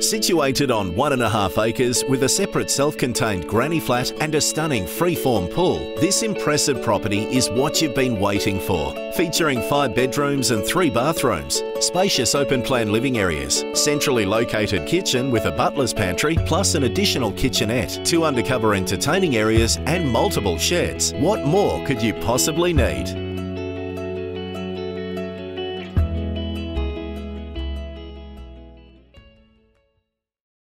Situated on one and a half acres with a separate self-contained granny flat and a stunning freeform pool, this impressive property is what you've been waiting for. Featuring five bedrooms and three bathrooms, spacious open plan living areas, centrally located kitchen with a butler's pantry, plus an additional kitchenette, two undercover entertaining areas and multiple sheds. What more could you possibly need?